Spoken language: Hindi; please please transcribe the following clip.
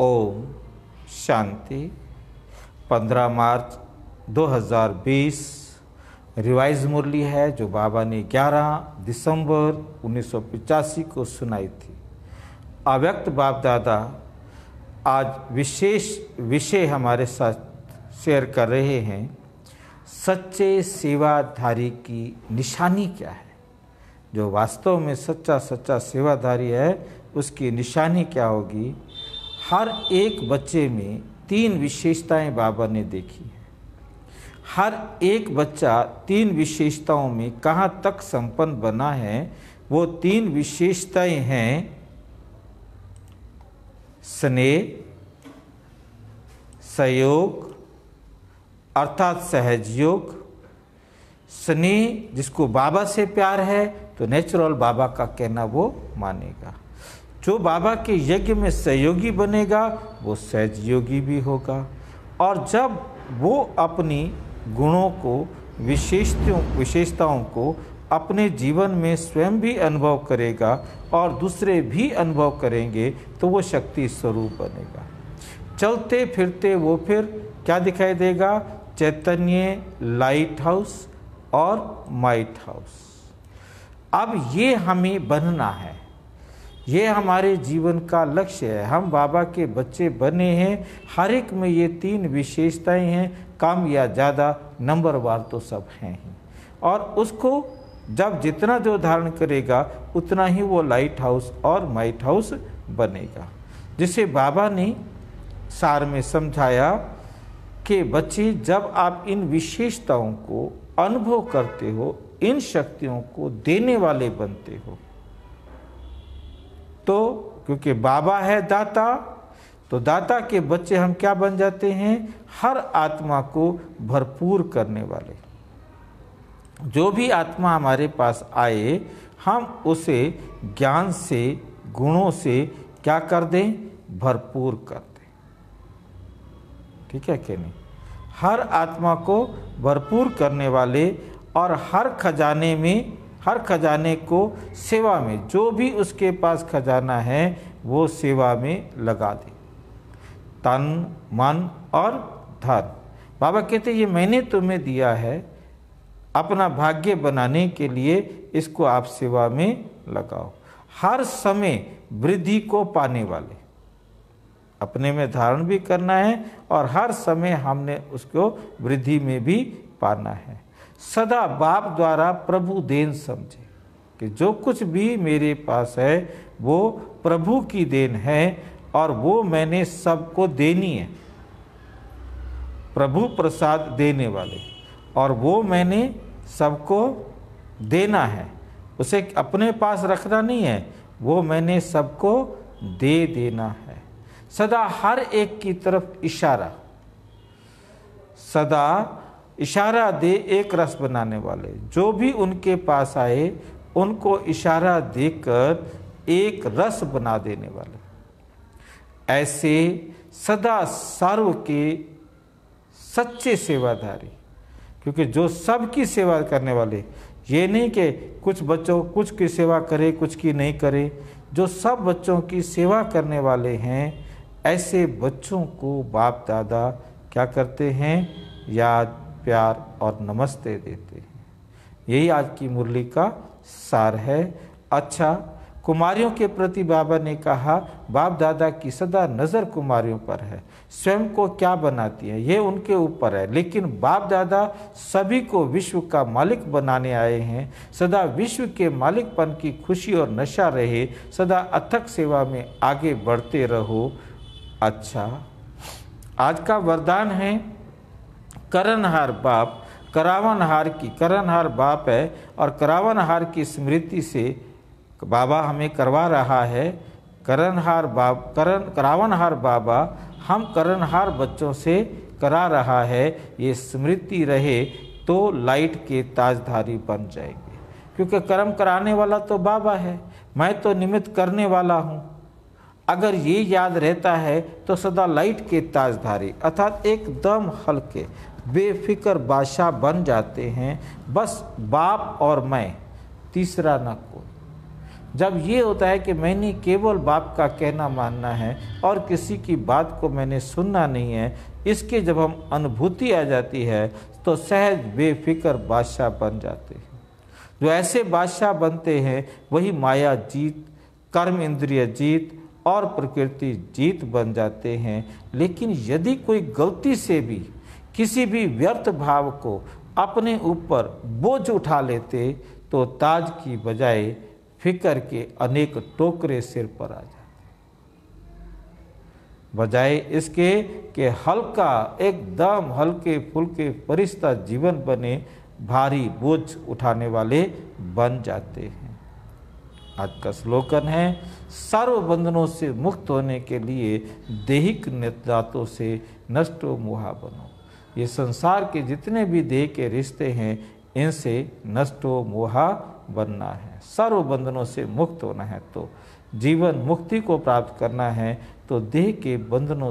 ओम शांति। 15 मार्च 2020 रिवाइज मुरली है जो बाबा ने 11 दिसंबर 1985 को सुनाई थी। अव्यक्त बाप दादा आज विशेष विषय हमारे साथ शेयर कर रहे हैं। सच्चे सेवाधारी की निशानी क्या है? जो वास्तव में सच्चा सच्चा सेवाधारी है, उसकी निशानी क्या होगी? हर एक बच्चे में तीन विशेषताएँ बाबा ने देखी है। हर एक बच्चा तीन विशेषताओं में कहाँ तक संपन्न बना है, वो तीन विशेषताएँ हैं, स्नेह, सहयोग, अर्थात सहजयोग स्नेह जिसको बाबा से प्यार है तो नेचुरल बाबा का कहना वो मानेगा। जो बाबा के यज्ञ में सहयोगी बनेगा, वो सहजयोगी भी होगा। और जब वो अपनी गुणों को विशेषताओं विशेषताओं को अपने जीवन में स्वयं भी अनुभव करेगा और दूसरे भी अनुभव करेंगे तो वो शक्ति स्वरूप बनेगा। चलते फिरते वो फिर क्या दिखाई देगा? चैतन्य लाइट हाउस और माइट हाउस। अब ये हमें बनना है। ये हमारे जीवन का लक्ष्य है। हम बाबा के बच्चे बने हैं। हर एक में ये तीन विशेषताएँ हैं। कम या ज़्यादा, नंबर नंबरवार तो सब हैं ही। और उसको जब जितना जो धारण करेगा, उतना ही वो लाइट हाउस और माइट हाउस बनेगा। जिसे बाबा ने सार में समझाया कि बच्चे, जब आप इन विशेषताओं को अनुभव करते हो, इन शक्तियों को देने वाले बनते हो तो क्योंकि बाबा है दाता तो दाता के बच्चे हम क्या बन जाते हैं? हर आत्मा को भरपूर करने वाले। जो भी आत्मा हमारे पास आए, हम उसे ज्ञान से, गुणों से क्या कर दें? भरपूर कर दें। ठीक है कि नहीं? हर आत्मा को भरपूर करने वाले और हर खजाने में हर खजाने को सेवा में, जो भी उसके पास खजाना है, वो सेवा में लगा दे। तन, मन और धन। बाबा कहते ये मैंने तुम्हें दिया है अपना भाग्य बनाने के लिए, इसको आप सेवा में लगाओ। हर समय वृद्धि को पाने वाले। अपने में धारण भी करना है और हर समय हमने उसको वृद्धि में भी पाना है। सदा बाप द्वारा प्रभु देन समझे कि जो कुछ भी मेरे पास है, वो प्रभु की देन है और वो मैंने सबको देनी है। प्रभु प्रसाद देने वाले और वो मैंने सबको देना है। उसे अपने पास रखना नहीं है, वो मैंने सबको दे देना है। सदा हर एक की तरफ़ इशारा। सदा इशारा दे एक रस बनाने वाले। जो भी उनके पास आए, उनको इशारा देकर एक रस बना देने वाले। ऐसे सदा सर्व के सच्चे सेवाधारी। क्योंकि जो सबकी सेवा करने वाले, ये नहीं कि कुछ बच्चों कुछ की सेवा करे, कुछ की नहीं करे। जो सब बच्चों की सेवा करने वाले हैं, ऐसे बच्चों को बाप दादा क्या करते हैं? याद प्यार और नमस्ते देते हैं। यही आज की मुरली का सार है। अच्छा कुमारियों के प्रति बाबा ने कहा, बाप दादा की सदा नज़र कुमारियों पर है। स्वयं को क्या बनाती है? ये उनके ऊपर है। लेकिन बाप दादा सभी को विश्व का मालिक बनाने आए हैं। सदा विश्व के मालिकपन की खुशी और नशा रहे। सदा अथक सेवा में आगे बढ़ते रहो। अच्छा आज का वरदान है करणहार बाप, करावनहार की करणहार बाप है और करावनहार की स्मृति से बाबा हमें करवा रहा है। करणहार बाप करण करावनहार बाबा हम करणहार बच्चों से करा रहा है। ये स्मृति रहे तो लाइट के ताजधारी बन जाएँगे। क्योंकि कर्म कराने वाला तो बाबा है। मैं तो निमित्त करने वाला हूँ। अगर ये याद रहता है तो सदा लाइट के ताजधारी अर्थात एकदम हल्के बेफिक्र बादशाह बन जाते हैं। बस बाप और मैं, तीसरा न कोई। जब ये होता है कि मैंने केवल बाप का कहना मानना है और किसी की बात को मैंने सुनना नहीं है, इसके जब हम अनुभूति आ जाती है तो सहज बेफिक्र बादशाह बन जाते हैं। जो ऐसे बादशाह बनते हैं, वही माया जीत, कर्म इंद्रिय जीत और प्रकृति जीत बन जाते हैं। लेकिन यदि कोई गलती से भी किसी भी व्यर्थ भाव को अपने ऊपर बोझ उठा लेते तो ताज की बजाय फिकर के अनेक टोकरे सिर पर आ जाते। बजाय इसके कि हल्का, एकदम हल्के फुल्के परिस्ता जीवन बने, भारी बोझ उठाने वाले बन जाते हैं। आज का श्लोकन है सर्व बंधनों से मुक्त होने के लिए देहिक निदातों से नष्टो मुहा बनो ये संसार के जितने भी देह के रिश्ते हैं, इनसे नष्ट हो मोहा बनना है। सर्व बंधनों से मुक्त होना है। तो जीवन मुक्ति को प्राप्त करना है तो देह के बंधनों